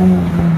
Mm-hmm.